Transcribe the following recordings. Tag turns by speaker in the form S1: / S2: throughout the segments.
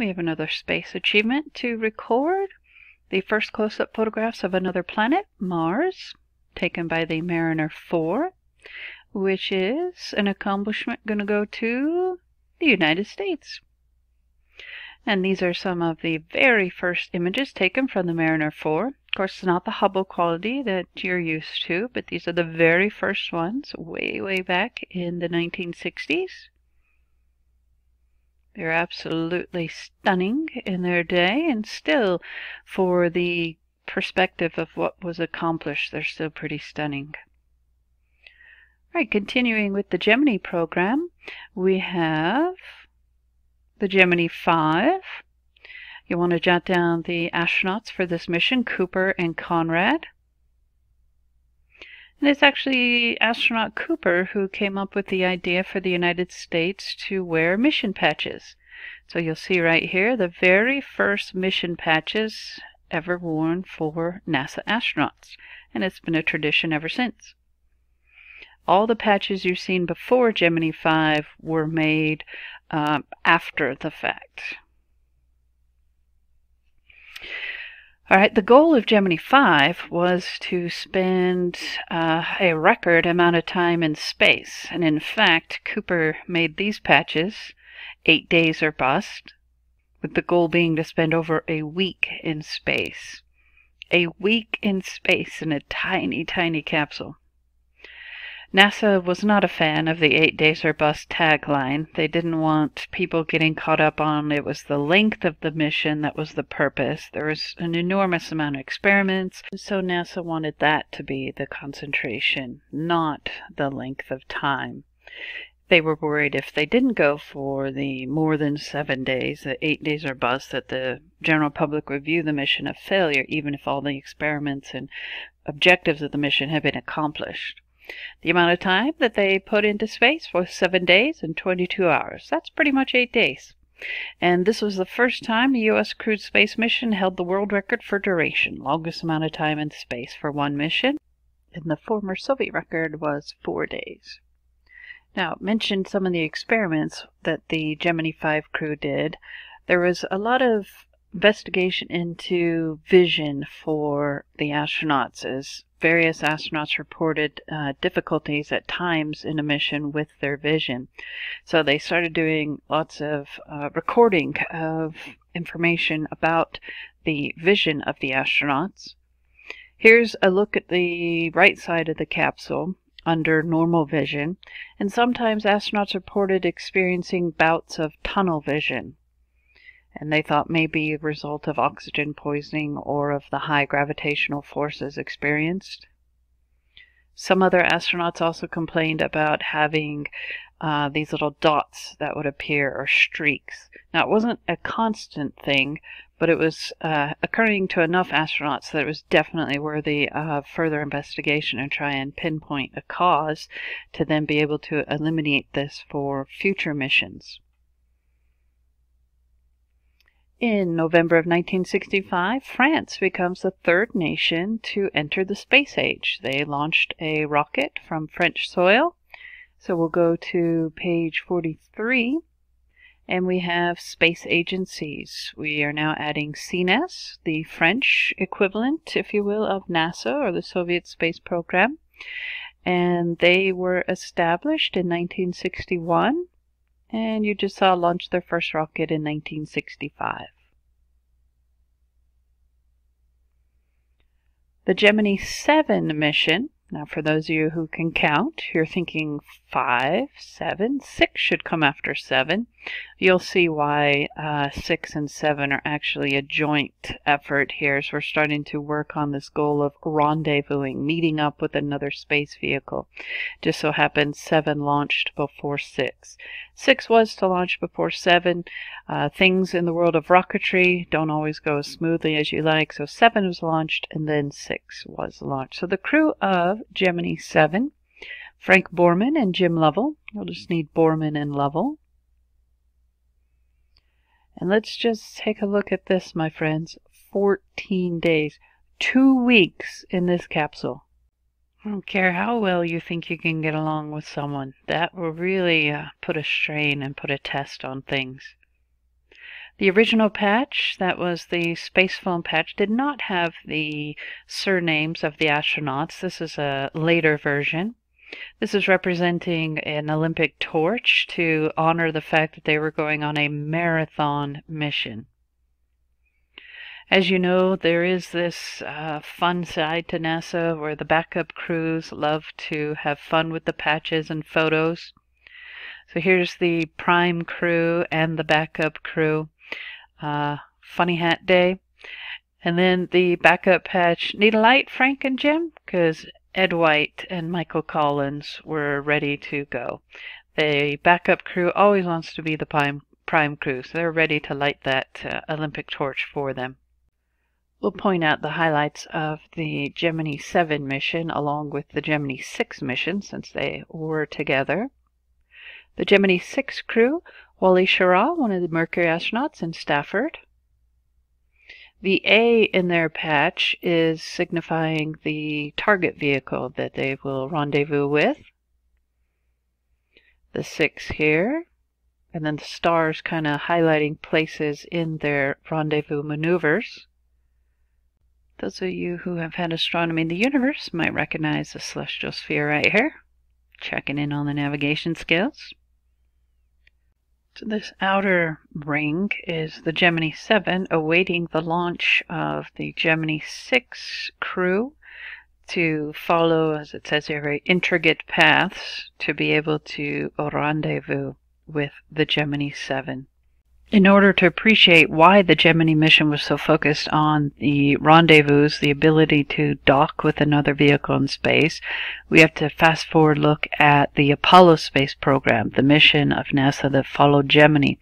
S1: we have another space achievement to record. The first close-up photographs of another planet, Mars, taken by the Mariner 4, which is an accomplishment going to go to the United States. And these are some of the very first images taken from the Mariner 4. Of course, it's not the Hubble quality that you're used to, but these are the very first ones, way, way back in the 1960s. They're absolutely stunning in their day, and still, for the perspective of what was accomplished, they're still pretty stunning. All right, continuing with the Gemini program, we have the Gemini 5. You want to jot down the astronauts for this mission, Cooper and Conrad. And it's actually astronaut Cooper who came up with the idea for the United States to wear mission patches. So you'll see right here the very first mission patches ever worn for NASA astronauts. And it's been a tradition ever since. All the patches you've seen before Gemini 5 were made um, after the fact. All right, the goal of Gemini 5 was to spend uh, a record amount of time in space. And in fact, Cooper made these patches eight days or bust, with the goal being to spend over a week in space. A week in space in a tiny, tiny capsule. NASA was not a fan of the eight days or bust tagline. They didn't want people getting caught up on it was the length of the mission that was the purpose. There was an enormous amount of experiments, so NASA wanted that to be the concentration, not the length of time. They were worried if they didn't go for the more than seven days, the eight days or bust, that the general public would view the mission a failure, even if all the experiments and objectives of the mission had been accomplished. The amount of time that they put into space was 7 days and 22 hours. That's pretty much 8 days. And this was the first time a U.S. crewed space mission held the world record for duration, longest amount of time in space for one mission. And the former Soviet record was 4 days. Now, mentioned some of the experiments that the Gemini 5 crew did. There was a lot of investigation into vision for the astronauts as various astronauts reported uh, difficulties at times in a mission with their vision. So they started doing lots of uh, recording of information about the vision of the astronauts. Here's a look at the right side of the capsule under normal vision, and sometimes astronauts reported experiencing bouts of tunnel vision and they thought maybe a result of oxygen poisoning or of the high gravitational forces experienced. Some other astronauts also complained about having uh, these little dots that would appear or streaks. Now, it wasn't a constant thing, but it was uh, occurring to enough astronauts that it was definitely worthy of further investigation and try and pinpoint a cause to then be able to eliminate this for future missions. In November of 1965, France becomes the third nation to enter the space age. They launched a rocket from French soil. So we'll go to page 43 and we have space agencies. We are now adding CNES, the French equivalent, if you will, of NASA or the Soviet space program. And they were established in 1961 and you just uh, saw launch their first rocket in 1965. The Gemini 7 mission now, for those of you who can count, you're thinking five, seven, six should come after seven. You'll see why uh, six and seven are actually a joint effort here as we're starting to work on this goal of rendezvousing, meeting up with another space vehicle. Just so happens seven launched before six. Six was to launch before seven. Uh, things in the world of rocketry don't always go as smoothly as you like, so seven was launched and then six was launched. So the crew of Gemini 7, Frank Borman and Jim Lovell. You'll just need Borman and Lovell. And let's just take a look at this, my friends. 14 days, two weeks in this capsule. I don't care how well you think you can get along with someone, that will really uh, put a strain and put a test on things. The original patch, that was the space foam patch, did not have the surnames of the astronauts. This is a later version. This is representing an Olympic torch to honor the fact that they were going on a marathon mission. As you know, there is this uh, fun side to NASA where the backup crews love to have fun with the patches and photos. So here's the prime crew and the backup crew uh, Funny Hat Day. And then the backup patch, need a light, Frank and Jim? Because Ed White and Michael Collins were ready to go. The backup crew always wants to be the prime, prime crew, so they're ready to light that uh, Olympic torch for them. We'll point out the highlights of the Gemini 7 mission along with the Gemini 6 mission since they were together. The Gemini 6 crew Wally Schirra, one of the Mercury astronauts in Stafford. The A in their patch is signifying the target vehicle that they will rendezvous with. The 6 here, and then the stars kind of highlighting places in their rendezvous maneuvers. Those of you who have had astronomy in the universe might recognize the celestial sphere right here. Checking in on the navigation skills. This outer ring is the Gemini 7 awaiting the launch of the Gemini 6 crew to follow, as it says here, very intricate paths to be able to rendezvous with the Gemini 7 in order to appreciate why the Gemini mission was so focused on the rendezvous, the ability to dock with another vehicle in space, we have to fast forward look at the Apollo space program, the mission of NASA that followed Gemini.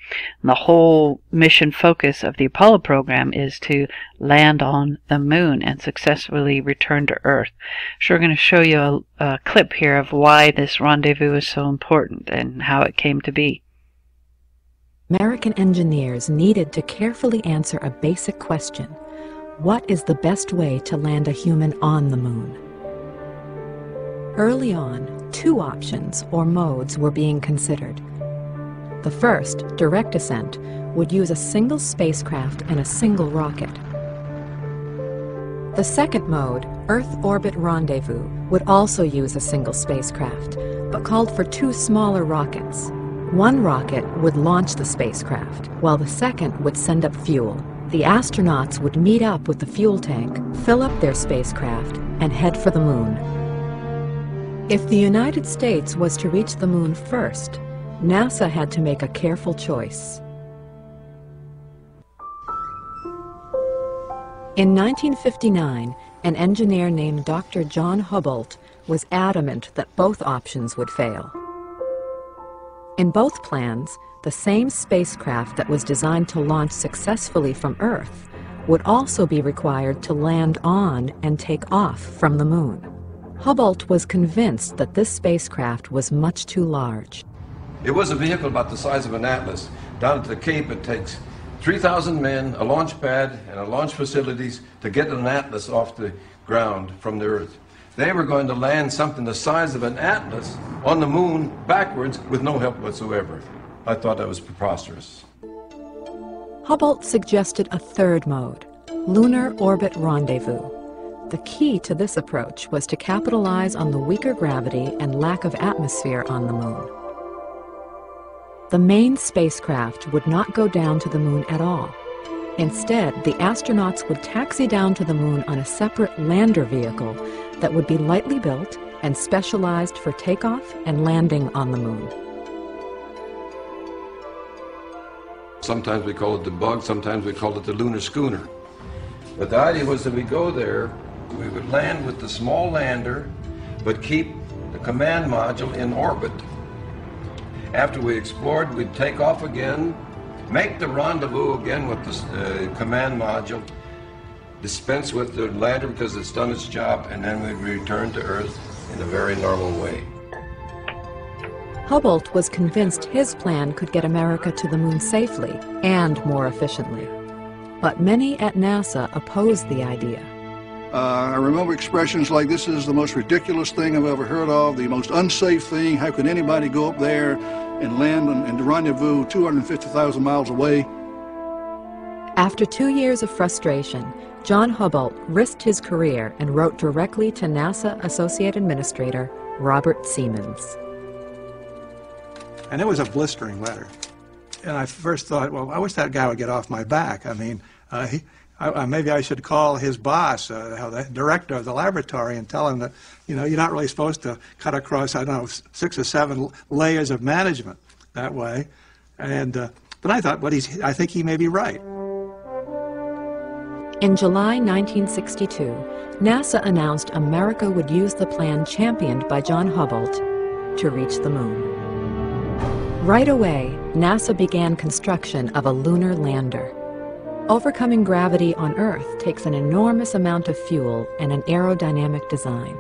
S1: And the whole mission focus of the Apollo program is to land on the moon and successfully return to Earth. So we're going to show you a, a clip here of why this rendezvous is so important and how it came to be.
S2: American engineers needed to carefully answer a basic question. What is the best way to land a human on the moon? Early on, two options or modes were being considered. The first, direct ascent, would use a single spacecraft and a single rocket. The second mode, Earth Orbit Rendezvous, would also use a single spacecraft, but called for two smaller rockets. One rocket would launch the spacecraft, while the second would send up fuel. The astronauts would meet up with the fuel tank, fill up their spacecraft, and head for the moon. If the United States was to reach the moon first, NASA had to make a careful choice. In 1959, an engineer named Dr. John Houbolt was adamant that both options would fail. In both plans, the same spacecraft that was designed to launch successfully from Earth would also be required to land on and take off from the moon. Houbolt was convinced that this spacecraft was much too large.
S3: It was a vehicle about the size of an Atlas. Down at the Cape, it takes 3,000 men, a launch pad, and a launch facilities to get an Atlas off the ground from the Earth. They were going to land something the size of an atlas on the moon backwards with no help whatsoever. I thought that was preposterous.
S2: Houbolt suggested a third mode, lunar orbit rendezvous. The key to this approach was to capitalize on the weaker gravity and lack of atmosphere on the moon. The main spacecraft would not go down to the moon at all. Instead, the astronauts would taxi down to the moon on a separate lander vehicle that would be lightly built and specialized for takeoff and landing on the moon.
S3: Sometimes we call it the bug, sometimes we call it the lunar schooner. But the idea was that we go there, we would land with the small lander, but keep the command module in orbit. After we explored, we'd take off again, make the rendezvous again with the uh, command module, dispense with the lander because it's done its job, and then we return to Earth in a very normal way.
S2: Houbolt was convinced his plan could get America to the moon safely and more efficiently. But many at NASA opposed the idea.
S4: Uh, I remember expressions like this is the most ridiculous thing I've ever heard of, the most unsafe thing. How could anybody go up there and land and, and rendezvous 250,000 miles away?
S2: After two years of frustration, John Houbolt risked his career and wrote directly to NASA Associate Administrator Robert Seamans.
S5: And it was a blistering letter. And I first thought, well, I wish that guy would get off my back. I mean, uh, he, I, maybe I should call his boss, uh, the director of the laboratory, and tell him that, you know, you're not really supposed to cut across, I don't know, six or seven layers of management that way. And, uh, but I thought, but he's, I think he may be right.
S2: In July 1962, NASA announced America would use the plan championed by John Houbolt to reach the moon. Right away, NASA began construction of a lunar lander. Overcoming gravity on Earth takes an enormous amount of fuel and an aerodynamic design.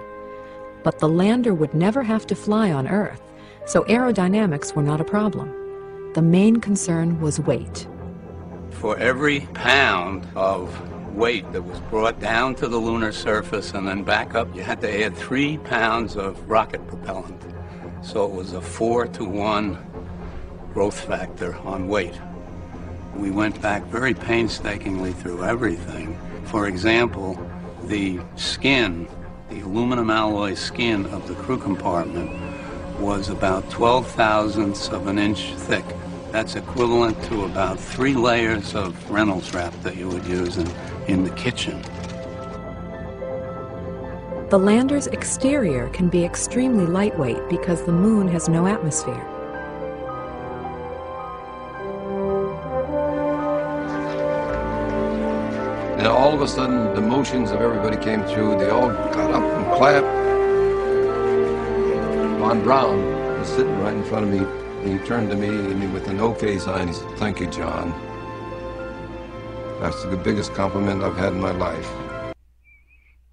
S2: But the lander would never have to fly on Earth, so aerodynamics were not a problem. The main concern was weight.
S6: For every pound of weight that was brought down to the lunar surface and then back up, you had to add three pounds of rocket propellant. So it was a four to one growth factor on weight we went back very painstakingly through everything. For example, the skin, the aluminum alloy skin of the crew compartment was about 12 thousandths of an inch thick. That's equivalent to about three layers of Reynolds wrap that you would use in, in the kitchen.
S2: The lander's exterior can be extremely lightweight because the moon has no atmosphere.
S3: All of a sudden, the motions of everybody came through. They all got up and clapped. Von Braun was sitting right in front of me. And he turned to me and with an okay sign, he said, Thank you, John. That's the biggest compliment I've had in my life.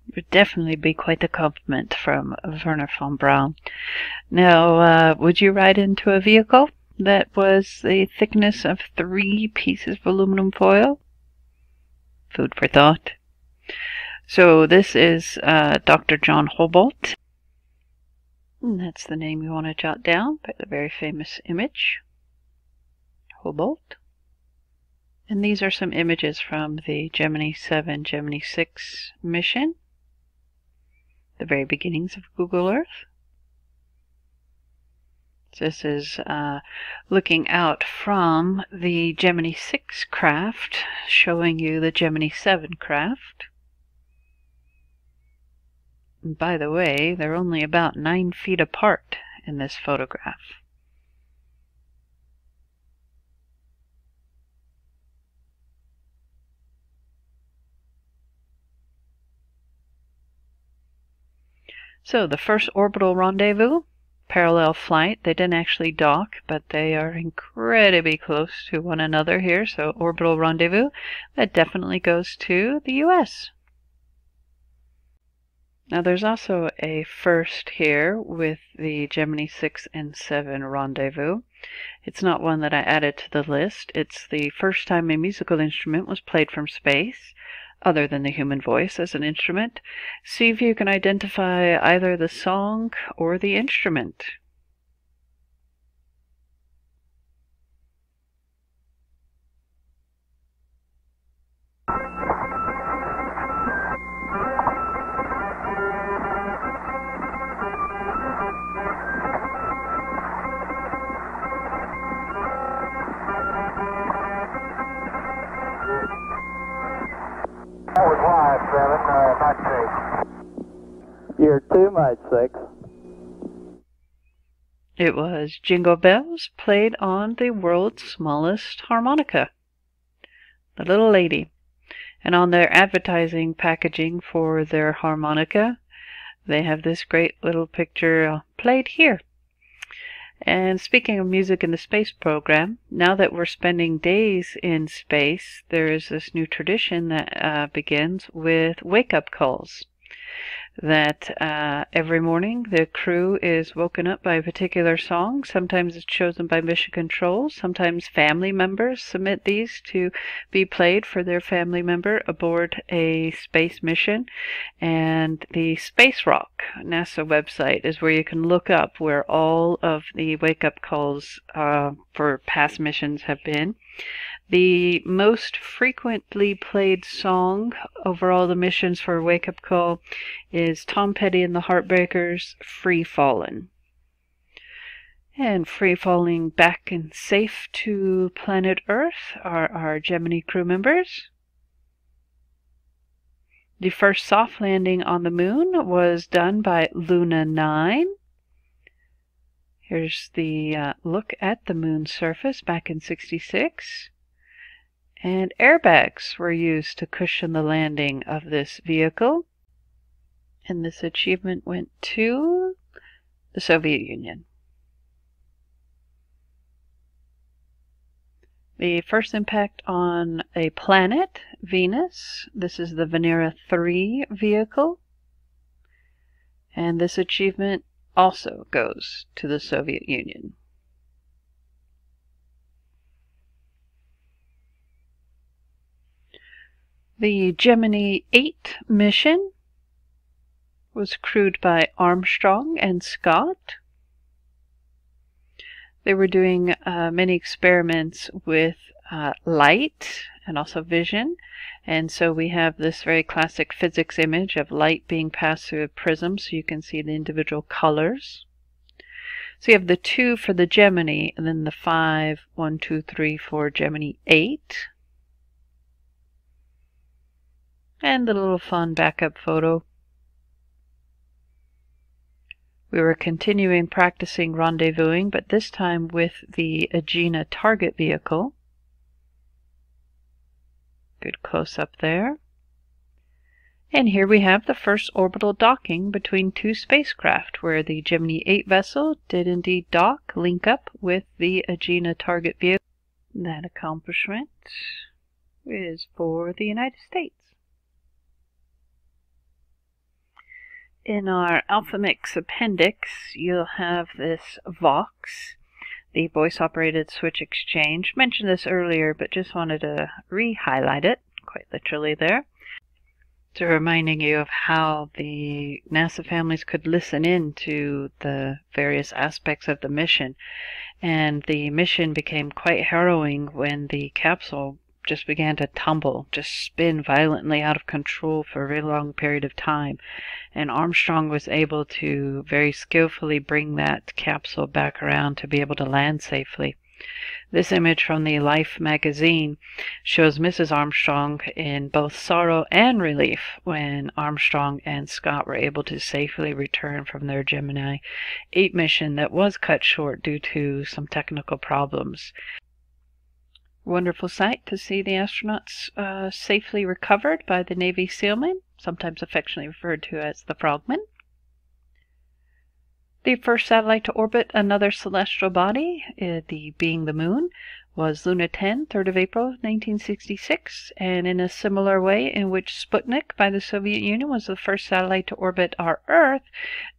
S1: It would definitely be quite the compliment from Wernher von Braun. Now, uh, would you ride into a vehicle that was the thickness of three pieces of aluminum foil? Food for thought. So this is uh, Dr. John Houbolt. And that's the name you want to jot down by the very famous image. Houbolt. And these are some images from the Gemini 7, Gemini 6 mission. The very beginnings of Google Earth. This is uh, looking out from the Gemini 6 craft, showing you the Gemini 7 craft. And by the way, they're only about 9 feet apart in this photograph. So the first orbital rendezvous parallel flight. They didn't actually dock, but they are incredibly close to one another here. So orbital rendezvous, that definitely goes to the US. Now there's also a first here with the Gemini 6 and 7 rendezvous. It's not one that I added to the list. It's the first time a musical instrument was played from space other than the human voice as an instrument. See if you can identify either the song or the instrument.
S7: Too much, Six.
S1: It was Jingle Bells played on the world's smallest harmonica, the little lady. And on their advertising packaging for their harmonica, they have this great little picture played here. And speaking of music in the space program, now that we're spending days in space, there is this new tradition that uh, begins with wake up calls that uh, every morning the crew is woken up by a particular song. Sometimes it's chosen by mission control. Sometimes family members submit these to be played for their family member aboard a space mission. And the Space Rock NASA website is where you can look up where all of the wake up calls uh, for past missions have been. The most frequently played song over all the missions for Wake Up Call is Tom Petty and the Heartbreakers' Free Fallin'. And free falling back and safe to planet Earth are our Gemini crew members. The first soft landing on the moon was done by Luna 9. Here's the uh, look at the moon's surface back in 66. And airbags were used to cushion the landing of this vehicle. And this achievement went to the Soviet Union. The first impact on a planet, Venus. This is the Venera 3 vehicle. And this achievement also goes to the Soviet Union. The Gemini 8 mission was crewed by Armstrong and Scott. They were doing uh, many experiments with uh, light and also vision. And so we have this very classic physics image of light being passed through a prism so you can see the individual colors. So you have the 2 for the Gemini and then the 5, 1, 2, 3 for Gemini 8. And the little fun backup photo We were continuing practicing rendezvousing, but this time with the Agena target vehicle. Good close up there. And here we have the first orbital docking between two spacecraft, where the Gemini 8 vessel did indeed dock, link up with the Agena target vehicle. That accomplishment is for the United States. In our AlphaMix appendix, you'll have this Vox, the voice operated switch exchange. Mentioned this earlier, but just wanted to re highlight it, quite literally there. So reminding you of how the NASA families could listen in to the various aspects of the mission. And the mission became quite harrowing when the capsule just began to tumble, just spin violently out of control for a very long period of time. And Armstrong was able to very skillfully bring that capsule back around to be able to land safely. This image from the Life magazine shows Mrs. Armstrong in both sorrow and relief when Armstrong and Scott were able to safely return from their Gemini 8 mission that was cut short due to some technical problems. Wonderful sight to see the astronauts uh, safely recovered by the Navy SEALmen, sometimes affectionately referred to as the Frogmen. The first satellite to orbit another celestial body, uh, the being the Moon, was Luna 10, 3rd of April 1966, and in a similar way in which Sputnik by the Soviet Union was the first satellite to orbit our Earth,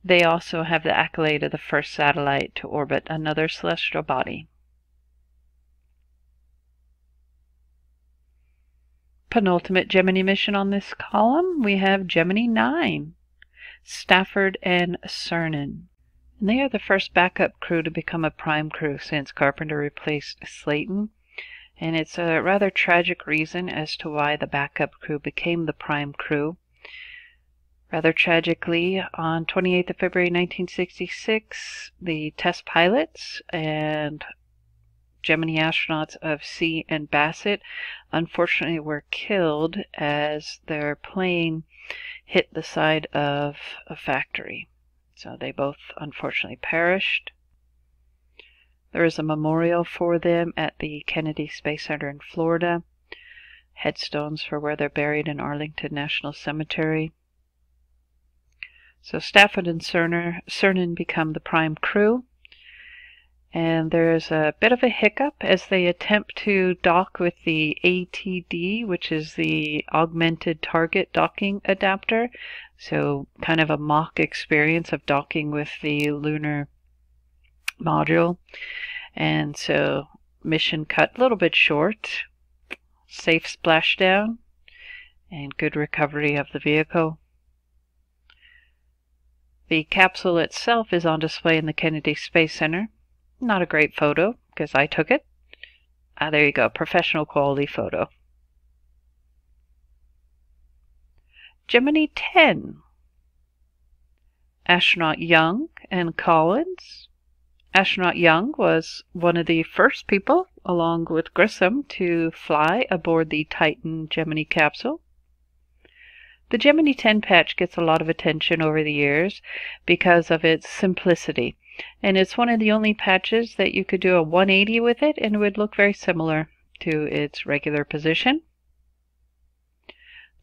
S1: they also have the accolade of the first satellite to orbit another celestial body. Penultimate Gemini mission on this column, we have Gemini 9, Stafford and Cernan. And they are the first backup crew to become a prime crew since Carpenter replaced Slayton. And it's a rather tragic reason as to why the backup crew became the prime crew. Rather tragically, on 28th of February 1966, the test pilots and Gemini astronauts of See and Bassett unfortunately were killed as their plane hit the side of a factory. So they both unfortunately perished. There is a memorial for them at the Kennedy Space Center in Florida. Headstones for where they're buried in Arlington National Cemetery. So Stafford and Cerner, Cernan become the prime crew and there's a bit of a hiccup as they attempt to dock with the ATD, which is the Augmented Target Docking Adapter. So, kind of a mock experience of docking with the lunar module. And so, mission cut a little bit short, safe splashdown, and good recovery of the vehicle. The capsule itself is on display in the Kennedy Space Center. Not a great photo because I took it. Ah, there you go, professional quality photo. Gemini 10. Astronaut Young and Collins. Astronaut Young was one of the first people, along with Grissom, to fly aboard the Titan Gemini capsule. The Gemini 10 patch gets a lot of attention over the years because of its simplicity, and it's one of the only patches that you could do a 180 with it and it would look very similar to its regular position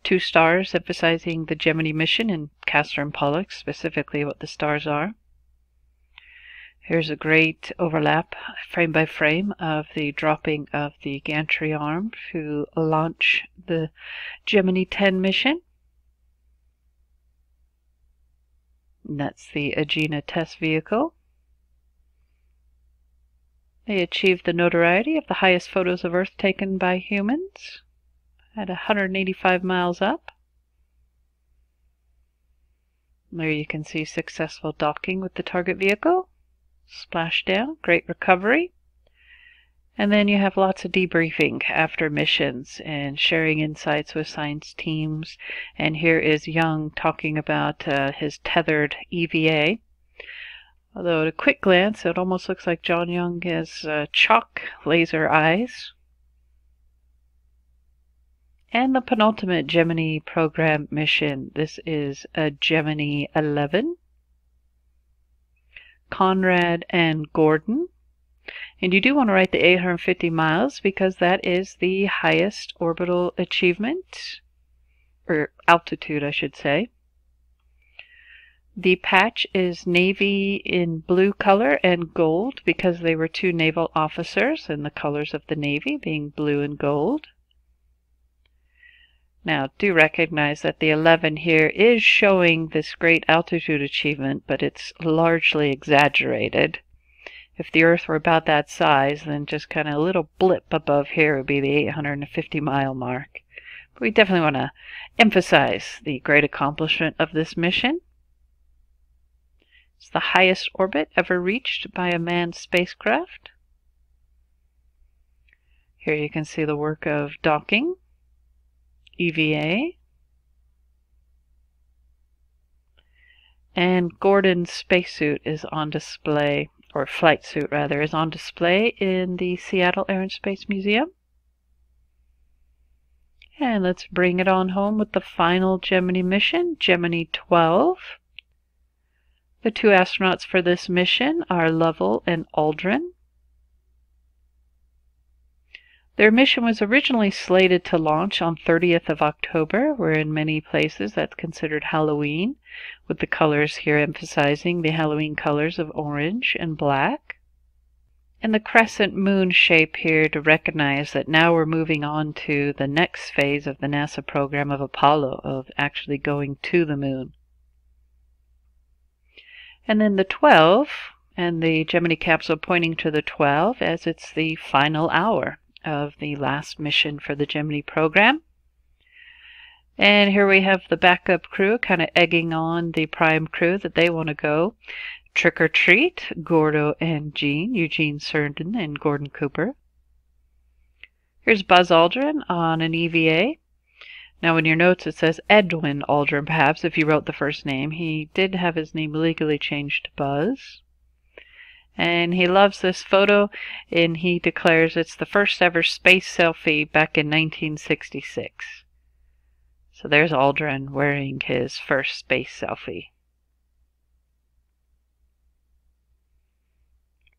S1: two stars emphasizing the Gemini mission and Castor and Pollux, specifically what the stars are. Here's a great overlap, frame by frame, of the dropping of the gantry arm to launch the Gemini 10 mission. And that's the Agena test vehicle. They achieved the notoriety of the highest photos of Earth taken by humans at 185 miles up. There you can see successful docking with the target vehicle. Splashdown, great recovery. And then you have lots of debriefing after missions and sharing insights with science teams. And here is Young talking about uh, his tethered EVA. Although at a quick glance, it almost looks like John Young has uh, chalk laser eyes. And the penultimate Gemini program mission. This is a Gemini 11. Conrad and Gordon. And you do want to write the 850 miles because that is the highest orbital achievement, or altitude, I should say. The patch is navy in blue color and gold because they were two naval officers and the colors of the navy being blue and gold. Now, do recognize that the 11 here is showing this great altitude achievement, but it's largely exaggerated. If the Earth were about that size, then just kind of a little blip above here would be the 850 mile mark. But we definitely want to emphasize the great accomplishment of this mission. It's the highest orbit ever reached by a manned spacecraft. Here you can see the work of docking EVA. And Gordon's spacesuit is on display, or flight suit rather, is on display in the Seattle Air and Space Museum. And let's bring it on home with the final Gemini mission, Gemini 12. The two astronauts for this mission are Lovell and Aldrin. Their mission was originally slated to launch on 30th of October, where in many places that's considered Halloween, with the colors here emphasizing the Halloween colors of orange and black. And the crescent moon shape here to recognize that now we're moving on to the next phase of the NASA program of Apollo, of actually going to the moon. And then the 12, and the Gemini capsule pointing to the 12 as it's the final hour of the last mission for the Gemini program. And here we have the backup crew kind of egging on the prime crew that they want to go. Trick or Treat, Gordo and Gene, Eugene Cernan and Gordon Cooper. Here's Buzz Aldrin on an EVA. Now in your notes it says Edwin Aldrin, perhaps, if you wrote the first name. He did have his name legally changed to Buzz and he loves this photo and he declares it's the first ever space selfie back in 1966. So there's Aldrin wearing his first space selfie.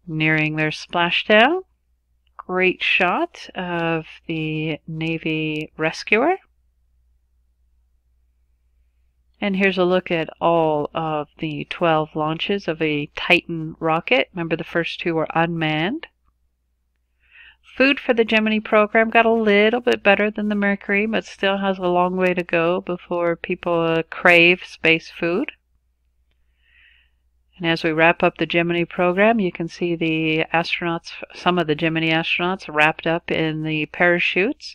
S1: Nearing their splashdown. Great shot of the Navy rescuer. And here's a look at all of the 12 launches of a Titan rocket. Remember the first two were unmanned. Food for the Gemini program got a little bit better than the Mercury, but still has a long way to go before people uh, crave space food. And as we wrap up the Gemini program, you can see the astronauts, some of the Gemini astronauts wrapped up in the parachutes.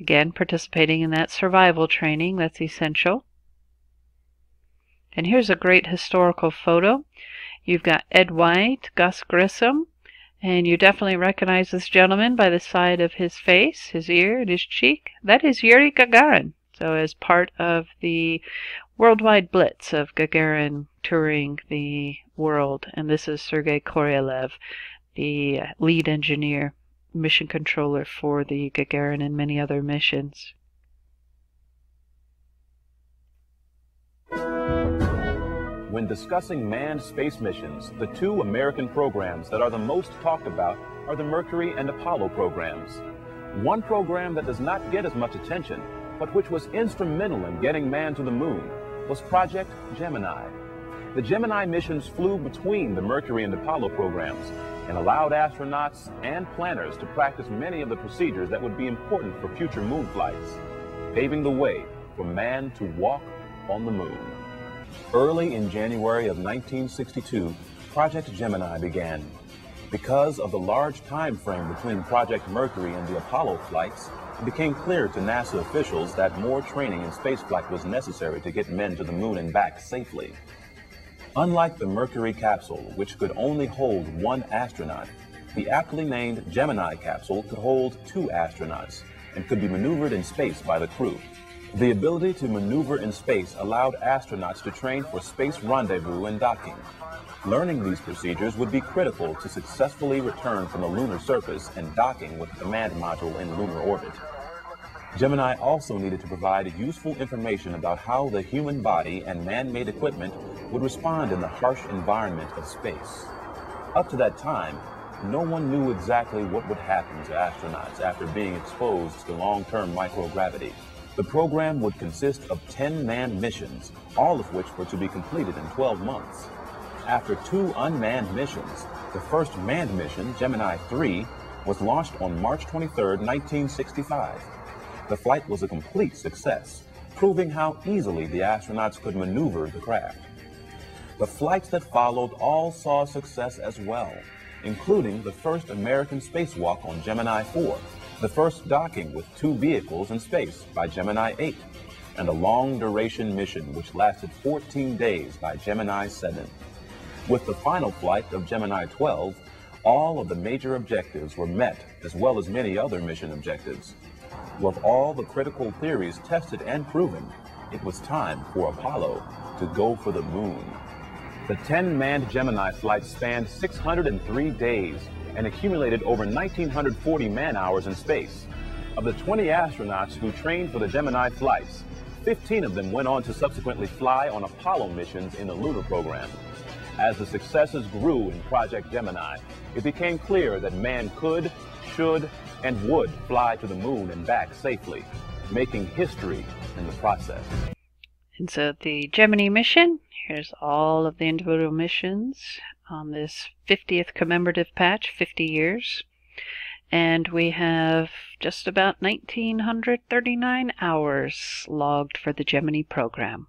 S1: Again, participating in that survival training that's essential. And here's a great historical photo. You've got Ed White, Gus Grissom, And you definitely recognize this gentleman by the side of his face, his ear, and his cheek. That is Yuri Gagarin. So, as part of the worldwide blitz of Gagarin touring the world, and this is Sergei Korolev, the lead engineer, mission controller for the Gagarin and many other missions.
S8: When discussing manned space missions, the two American programs that are the most talked about are the Mercury and Apollo programs. One program that does not get as much attention, but which was instrumental in getting man to the moon, was Project Gemini. The Gemini missions flew between the Mercury and Apollo programs and allowed astronauts and planners to practice many of the procedures that would be important for future moon flights, paving the way for man to walk on the moon. Early in January of 1962, Project Gemini began. Because of the large time frame between Project Mercury and the Apollo flights, it became clear to NASA officials that more training in spaceflight was necessary to get men to the moon and back safely. Unlike the Mercury capsule, which could only hold one astronaut, the aptly named Gemini capsule could hold two astronauts and could be maneuvered in space by the crew. The ability to maneuver in space allowed astronauts to train for space rendezvous and docking. Learning these procedures would be critical to successfully return from the lunar surface and docking with the command module in lunar orbit. Gemini also needed to provide useful information about how the human body and man-made equipment would respond in the harsh environment of space. Up to that time, no one knew exactly what would happen to astronauts after being exposed to long-term microgravity. The program would consist of 10 manned missions, all of which were to be completed in 12 months. After two unmanned missions, the first manned mission, Gemini 3, was launched on March 23, 1965. The flight was a complete success, proving how easily the astronauts could maneuver the craft. The flights that followed all saw success as well, including the first American spacewalk on Gemini 4, the first docking with two vehicles in space by Gemini 8, and a long duration mission which lasted 14 days by Gemini 7. With the final flight of Gemini 12, all of the major objectives were met, as well as many other mission objectives. With all the critical theories tested and proven, it was time for Apollo to go for the moon. The 10 manned Gemini flight spanned 603 days and accumulated over 1,940 man hours in space. Of the 20 astronauts who trained for the Gemini flights, 15 of them went on to subsequently fly on Apollo missions in the lunar program. As the successes grew in Project Gemini, it became clear that man could, should, and would fly to the moon and back safely, making history in the process.
S1: And so the Gemini mission, here's all of the individual missions on this 50th commemorative patch, 50 years. And we have just about 1939 hours logged for the Gemini program.